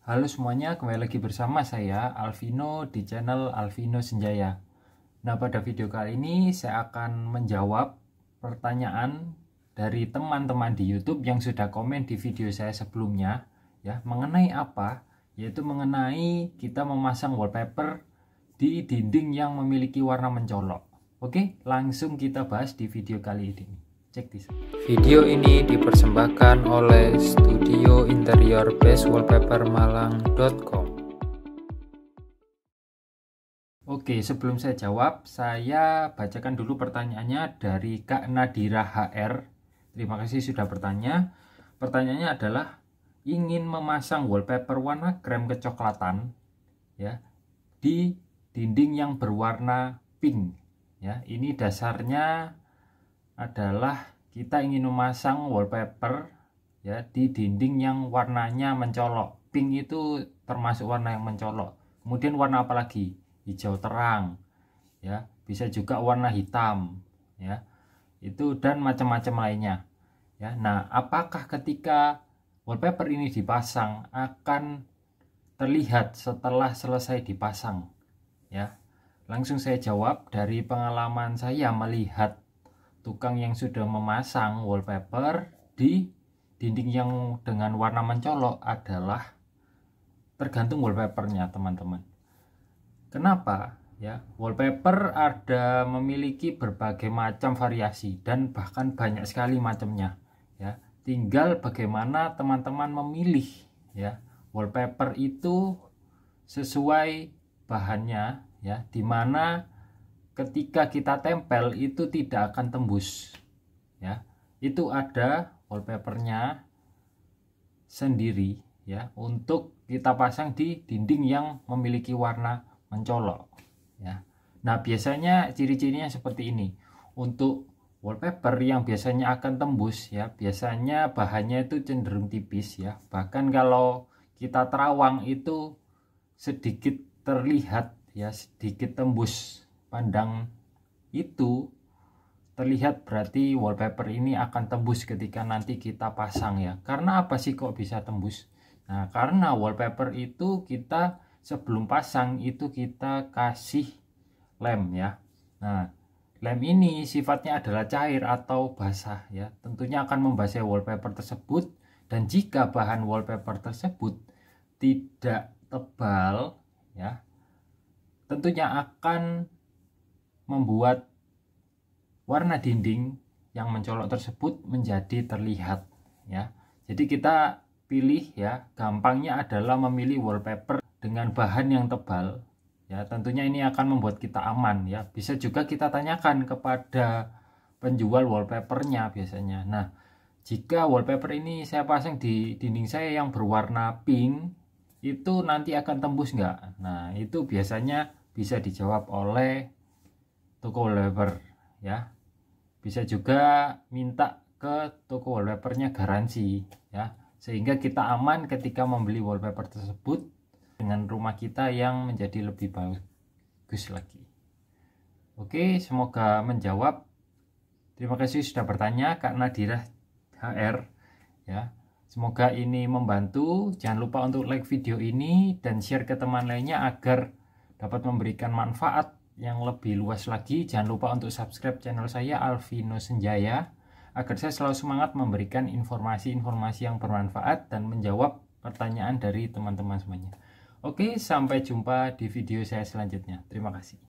Halo semuanya, kembali lagi bersama saya Alvino di channel Alvino Senjaya. Nah, pada video kali ini saya akan menjawab pertanyaan dari teman-teman di YouTube yang sudah komen di video saya sebelumnya ya, mengenai apa? Yaitu mengenai kita memasang wallpaper di dinding yang memiliki warna mencolok. Oke, langsung kita bahas di video kali ini. Cek di Video ini dipersembahkan oleh Studio Interior Base Wallpaper Malang.com. Oke, sebelum saya jawab, saya bacakan dulu pertanyaannya dari Kak Nadira HR. Terima kasih sudah bertanya. Pertanyaannya adalah ingin memasang wallpaper warna krem kecoklatan ya di dinding yang berwarna pink ya. Ini dasarnya adalah kita ingin memasang wallpaper ya di dinding yang warnanya mencolok. Pink itu termasuk warna yang mencolok. Kemudian warna apa lagi? Hijau terang. Ya, bisa juga warna hitam ya. Itu dan macam-macam lainnya. Ya. Nah, apakah ketika wallpaper ini dipasang akan terlihat setelah selesai dipasang? Ya. Langsung saya jawab dari pengalaman saya melihat tukang yang sudah memasang wallpaper di dinding yang dengan warna mencolok adalah tergantung wallpapernya teman-teman. Kenapa? Ya wallpaper ada memiliki berbagai macam variasi dan bahkan banyak sekali macamnya. Ya tinggal bagaimana teman-teman memilih ya wallpaper itu sesuai bahannya ya di mana ketika kita tempel itu tidak akan tembus ya. Itu ada wallpapernya sendiri ya untuk kita pasang di dinding yang memiliki warna mencolok ya. Nah biasanya ciri-cirinya seperti ini. Untuk wallpaper yang biasanya akan tembus ya biasanya bahannya itu cenderung tipis ya. Bahkan kalau kita terawang itu sedikit terlihat ya sedikit tembus pandang itu terlihat berarti wallpaper ini akan tembus ketika nanti kita pasang ya. Karena apa sih kok bisa tembus? Nah karena wallpaper itu kita sebelum pasang itu kita kasih lem ya. Nah lem ini sifatnya adalah cair atau basah ya. Tentunya akan membasahi wallpaper tersebut. Dan jika bahan wallpaper tersebut tidak tebal ya tentunya akan membuat warna dinding yang mencolok tersebut menjadi terlihat ya. Jadi kita pilih ya, gampangnya adalah memilih wallpaper dengan bahan yang tebal ya. Tentunya ini akan membuat kita aman ya. Bisa juga kita tanyakan kepada penjual wallpapernya biasanya. Nah, jika wallpaper ini saya pasang di dinding saya yang berwarna pink itu nanti akan tembus nggak? Nah, itu biasanya bisa dijawab oleh toko wallpaper ya. Bisa juga minta ke toko wallpapernya garansi ya. Sehingga kita aman ketika membeli wallpaper tersebut dengan rumah kita yang menjadi lebih bagus lagi. Oke semoga menjawab. Terima kasih sudah bertanya Kak Nadira HR ya. Semoga ini membantu. Jangan lupa untuk like video ini dan share ke teman lainnya agar dapat memberikan manfaat yang lebih luas lagi, jangan lupa untuk subscribe channel saya Alvino Senjaya agar saya selalu semangat memberikan informasi-informasi yang bermanfaat dan menjawab pertanyaan dari teman-teman semuanya. Oke, sampai jumpa di video saya selanjutnya. Terima kasih.